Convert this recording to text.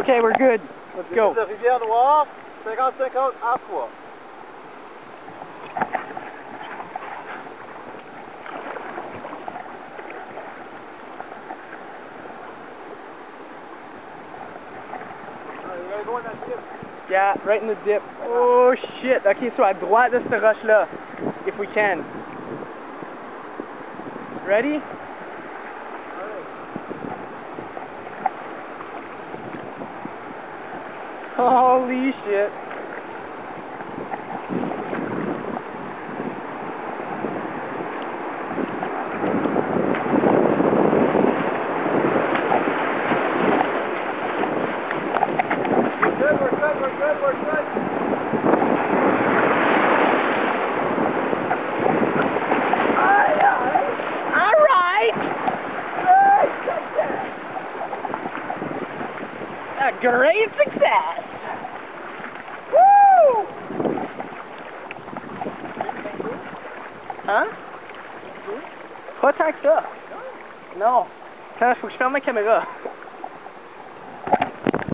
Okay, we're good. Let's go. de Rivière-Noire, 50-50 à 3. Yeah, right in the dip. Oh shit. Okay, so à droite de cette roche-là. If we can. Ready? Holy shit. Good, we're good, we're good, we're good. A great success! Woo! Hein? Pas tant que ça. Non. Attends, faut caméra.